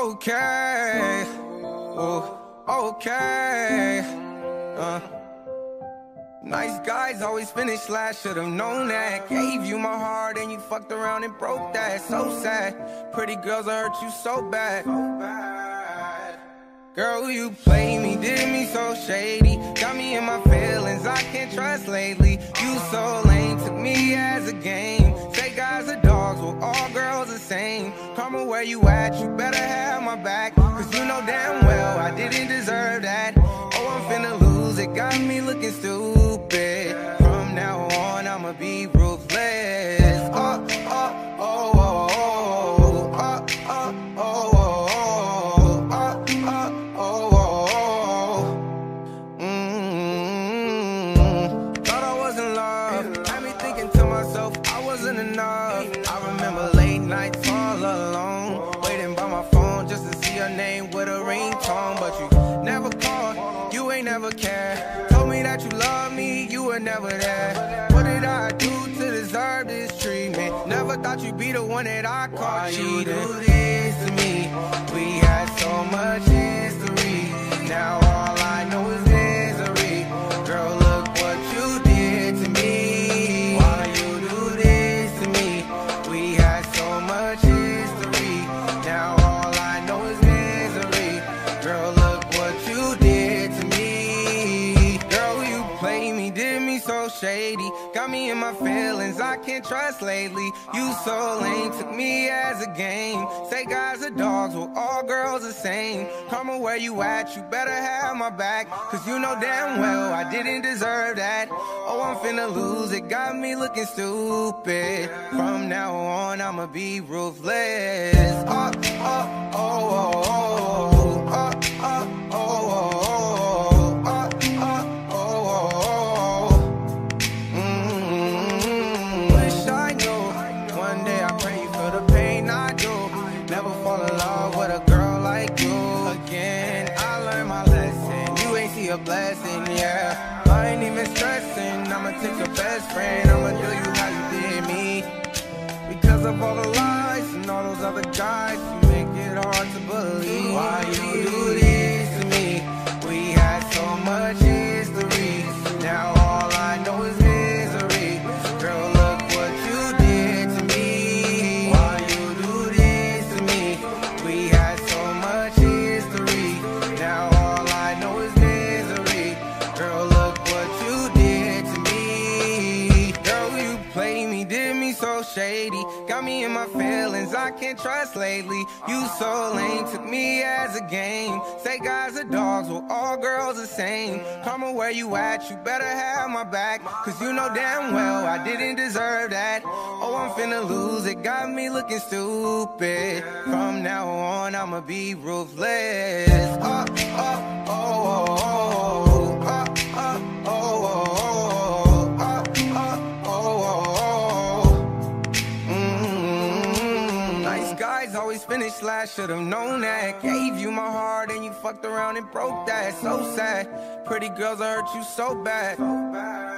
Okay. Ooh, okay. Uh. Nice guys always finish last, should've known that. Gave you my heart and you fucked around and broke that. So sad. Pretty girls hurt you so bad. Girl, you play me, did me so shady. Got me in my feelings, I can't trust lately. You so lame, took me as a game. Say guys are dogs, well, all girls the same. Karma, where you at? You better have my back. Cause you know damn well I didn't deserve that. Oh, I'm finna lose it, got me looking stupid. From now on, I'ma be ruthless. Were never there. What did I do to deserve this treatment? Never thought you'd be the one that I caught cheating. You do this to me? We had so much history. Now all shady. Got me in my feelings, I can't trust lately. You so lame, took me as a game. Say guys are dogs, well, all girls the same. Karma, where you at? You better have my back. Cause you know damn well I didn't deserve that. Oh, I'm finna lose it, got me looking stupid. From now on, I'ma be ruthless. Oh, oh, oh, oh, oh, A blessing, yeah. I ain't even stressing. I'ma take your best friend. I'ma do you how you did me. Girl, you play me, did me so shady. Got me in my feelings, I can't trust lately. You so lame, took me as a game. Say guys are dogs, well, all girls the same. Karma, where you at? You better have my back. Cause you know damn well I didn't deserve that. Oh, I'm finna lose it, got me looking stupid. From now on, I'ma be ruthless. Oh, oh, oh, oh, oh, always finish last, should've known that. Gave you my heart and you fucked around and broke that. So sad. Pretty girls hurt you so bad.